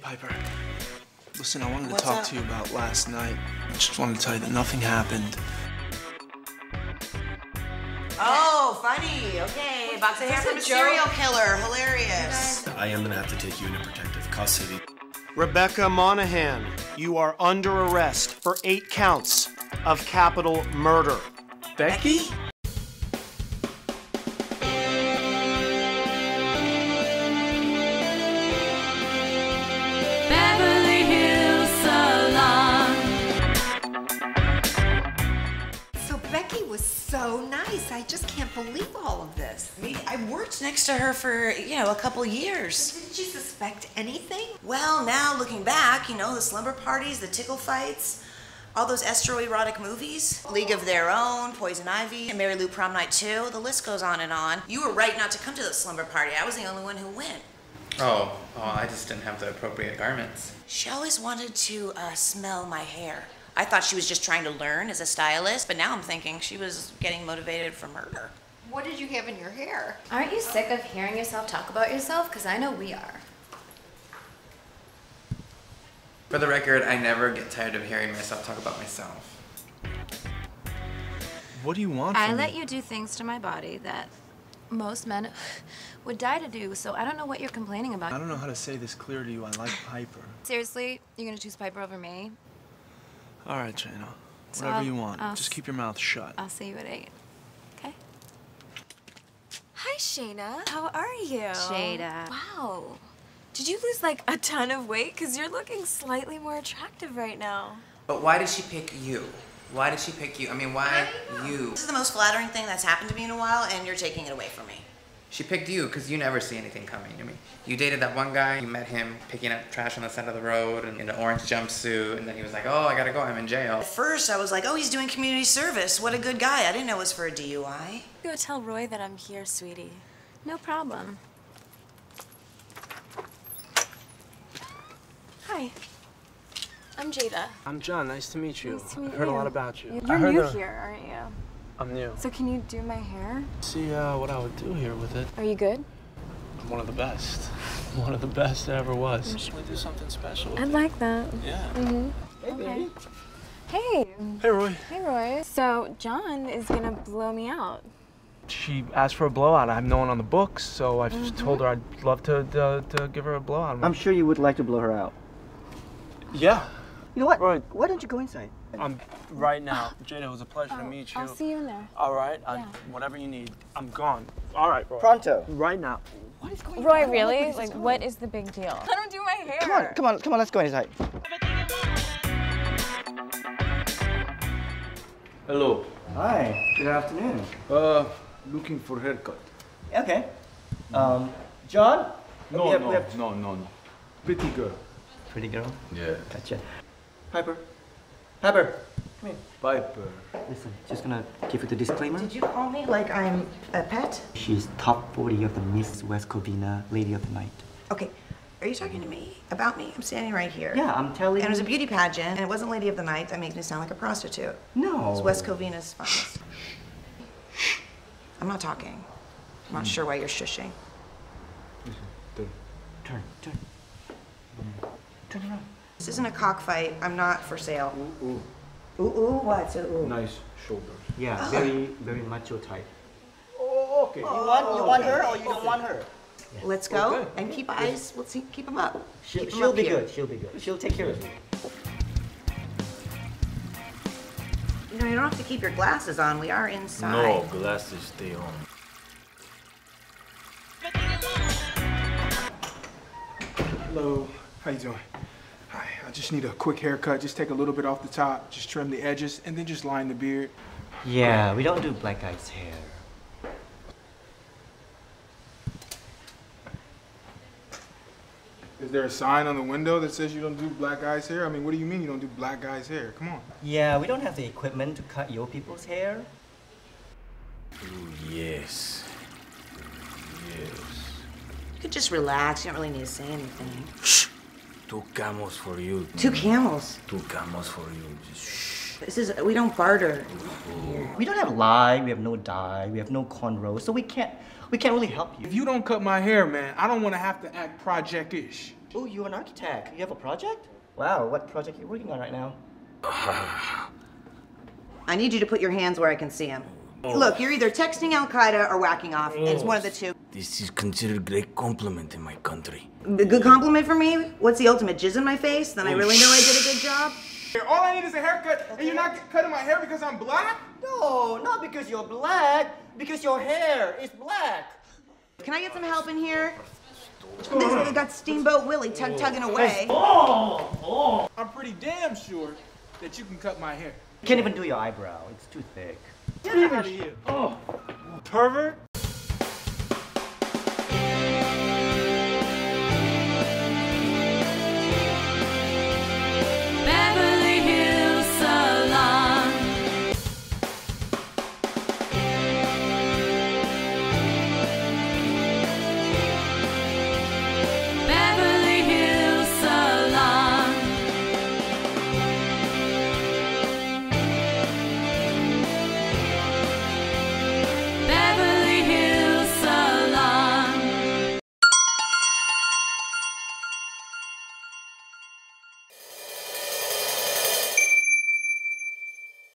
Piper. Listen, I wanted to What's talk up? to you about last night. I just wanted to tell you that nothing happened. Oh, funny. Okay, box of hair Is from a serial killer. Hilarious. I am gonna have to take you into protective custody. Rebecca Monahan, you are under arrest for eight counts of capital murder. Becky? Beverly So was so nice. I just can't believe all of this. Me, I worked next to her for, you know, a couple years. Didn't you suspect anything? Well, now looking back, you know, the slumber parties, the tickle fights, all those estro-erotic movies, League of Their Own, Poison Ivy, and Mary Lou Prom Night 2, the list goes on and on. You were right not to come to the slumber party. I was the only one who went. Oh, oh, I just didn't have the appropriate garments. She always wanted to uh, smell my hair. I thought she was just trying to learn as a stylist, but now I'm thinking she was getting motivated for murder. What did you have in your hair? Aren't you sick of hearing yourself talk about yourself? Because I know we are. For the record, I never get tired of hearing myself talk about myself. What do you want I let me? you do things to my body that most men would die to do, so I don't know what you're complaining about. I don't know how to say this clear to you. I like Piper. Seriously, you're gonna choose Piper over me? All right, Jana. So Whatever I'll- you want. I'll Just keep your mouth shut. I'll see you at eight. Okay? Hi, Shana. How are you? Jada. Wow. Did you lose like a ton of weight? Because you're looking slightly more attractive right now. But why did she pick you? Why did she pick you? I mean, why you? This is the most flattering thing that's happened to me in a while, and you're taking it away from me. She picked you because you never see anything coming. I mean, you dated that one guy, you met him picking up trash on the side of the road and in an orange jumpsuit, and then he was like, oh, I gotta go, I'm in jail. At first, I was like, oh, he's doing community service. What a good guy. I didn't know it was for a DUI. Go tell Roy that I'm here, sweetie. No problem. Hi. I'm Jada. I'm Jon. Nice to meet you. Nice to meet I've heard a lot about you. You're heard new that- here, aren't you? I'm new. So can you do my hair? See uh, what I would do here with it. Are you good? I'm one of the best. One of the best there ever was. Should we do something special? with I'd it? like that. Yeah. Mm-hmm. okay. Hey. Hey, Roy. Hey, Roy. So Jon is gonna blow me out. She asked for a blowout. I have no one on the books, so I just told her I'd love to, to to give her a blowout. I'm sure you would like to blow her out. yeah. You know what? Right. Why don't you go inside? I'm right now. Jada, it was a pleasure to meet you. I'll see you in there. All right. I, Yeah. whatever you need. I'm gone. All right, Roy. Pronto. Right now. What is going Roy, on? Roy, really? What Like, is what is the big deal? I don't do my hair. Come on, come on, come on. Let's go inside. Hello. Hi. Good afternoon. Uh, looking for haircut. Okay. Um, Jon. No, have- no, have- no, no, no. Pretty girl. Pretty girl. Yeah. Gotcha. Piper. Piper. Come here. Piper. Listen, just gonna give you the disclaimer. Did you call me like I'm a pet? She's top 40 of the Miss West Covina Lady of the Night. Okay, are you talking to me? About me? I'm standing right here. Yeah, I'm telling And it was a beauty pageant, and it wasn't Lady of the Night. That makes me sound like a prostitute. No. It's West Covina's finest. I'm not talking. I'm not hmm. sure why you're shushing. Turn. Turn, turn. Hmm. Turn around. This isn't a cockfight. I'm not for sale. Ooh, ooh. Ooh, ooh, what's it? Ooh. Nice shoulders. Yeah, oh. very, very macho type. Oh, okay. Oh, you want, you want her or you don't want her? Let's go Okay. and keep eyes. Let's see, keep them up. She'll, Keep 'em she'll up be here. good. She'll be good. She'll take care of you. You know, you don't have to keep your glasses on. We are inside. No, glasses stay on. Hello, how you doing? Hi, I just need a quick haircut. Just take a little bit off the top, just trim the edges, and then just line the beard. Yeah, we don't do black guys hair. Is there a sign on the window that says you don't do black guys hair? I mean, what do you mean you don't do black guys hair? Come on. Yeah, we don't have the equipment to cut your people's hair. Ooh, yes. Yes. You could just relax. You don't really need to say anything. Two camels for you. Two camels. Two camels for you. Just shh. This is we don't barter. We don't have lye, we have no dye, we have no cornrows, so we can't we can't really help you. If you don't cut my hair, man, I don't want to have to act project-ish. Oh, you're an architect. You have a project? Wow, what project are you working on right now? I need you to put your hands where I can see them. Look, you're either texting Al Qaeda or whacking off, and it's oh, one of the two. This is considered a great compliment in my country. A good compliment for me? What's the ultimate? Jizz in my face? Then I oh, really know I did a good job? All I need is a haircut, and you're not cutting my hair because I'm black? No, not because you're black, because your hair is black. Can I get some help in here? This we got Steamboat Willie tug oh. tugging away. oh I'm pretty damn sure that you can cut my hair. You Can't even do your eyebrow. It's too thick. Get out of here. Oh, pervert.